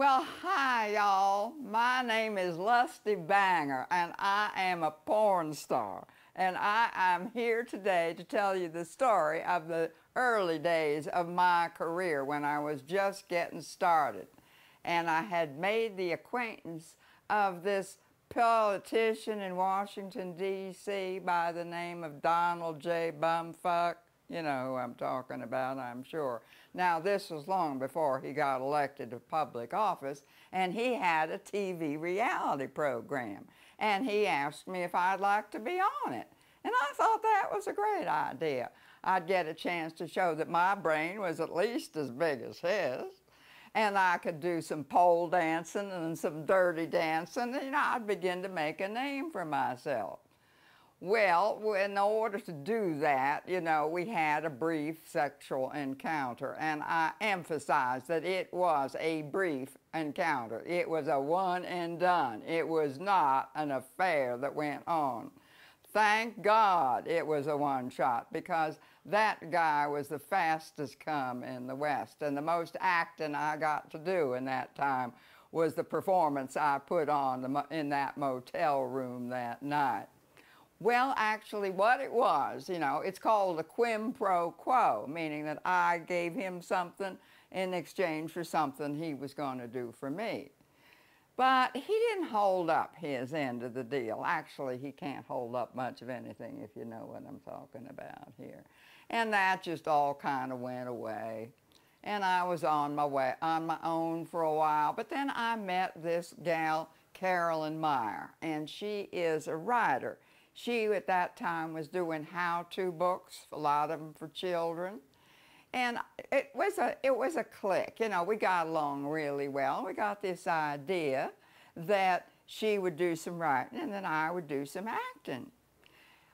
Well, hi, y'all. My name is Lusty Banger, and I am a porn star. And I am here today to tell you the story of the early days of my career when I was just getting started. And I had made the acquaintance of this politician in Washington, D.C. by the name of Donald J. Bumfuck. You know who I'm talking about, I'm sure. Now, this was long before he got elected to public office, and he had a TV reality program. And he asked me if I'd like to be on it. And I thought that was a great idea. I'd get a chance to show that my brain was at least as big as his. And I could do some pole dancing and some dirty dancing, and you know, I'd begin to make a name for myself. Well, in order to do that, you know, we had a brief sexual encounter, and I emphasize that it was a brief encounter. It was a one and done. It was not an affair that went on. Thank God it was a one shot because that guy was the fastest come in the West, and the most acting I got to do in that time was the performance I put on in that motel room that night. Well, actually, what it was, you know, it's called a quid pro quo, meaning that I gave him something in exchange for something he was going to do for me. But he didn't hold up his end of the deal. Actually, he can't hold up much of anything if you know what I'm talking about here. And that just all kind of went away. And I was on my way, on my own for a while. But then I met this gal, Carolyn Meyer, and she is a writer. She, at that time, was doing how-to books, a lot of them for children. And it was a it was a click. You know, we got along really well. We got this idea that she would do some writing and then I would do some acting.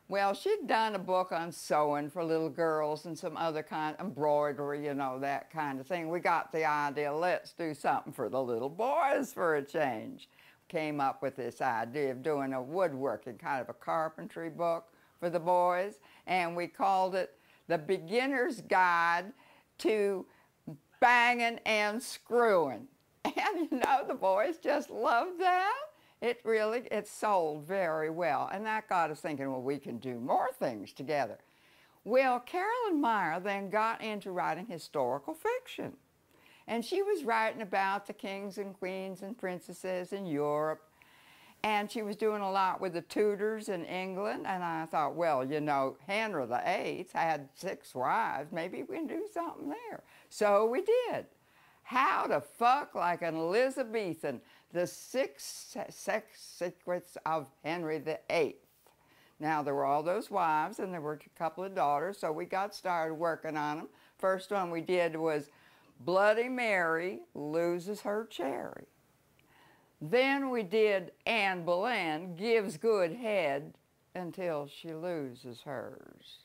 Well, she'd done a book on sewing for little girls and some other kind of embroidery, you know, that kind of thing. We got the idea, let's do something for the little boys for a change came up with this idea of doing a woodworking, kind of a carpentry book for the boys, and we called it The Beginner's Guide to Banging and Screwing. And you know, the boys just loved that. It really, it sold very well. And that got us thinking, well, we can do more things together. Well, Carolyn Meyer then got into writing historical fiction. And she was writing about the kings and queens and princesses in Europe. And she was doing a lot with the Tudors in England. And I thought, well, you know, Henry VIII had six wives. Maybe we can do something there. So we did. How to Fuck Like an Elizabethan, the six sex secrets of Henry VIII. Now, there were all those wives and there were a couple of daughters, so we got started working on them. First one we did was Bloody Mary loses her cherry. Then we did Anne Boleyn gives good head until she loses hers.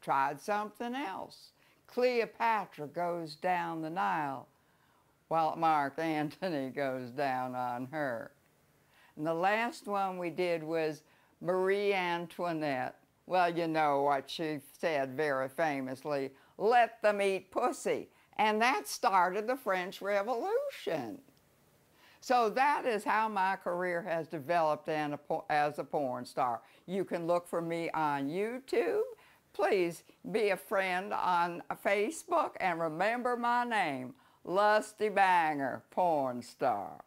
Tried something else. Cleopatra goes down the Nile while Mark Antony goes down on her. And the last one we did was Marie Antoinette. Well, you know what she said very famously, let them eat pussy. And that started the French Revolution. So that is how my career has developed as a porn star. You can look for me on YouTube. Please be a friend on Facebook and remember my name, Lusty Banger Porn Star.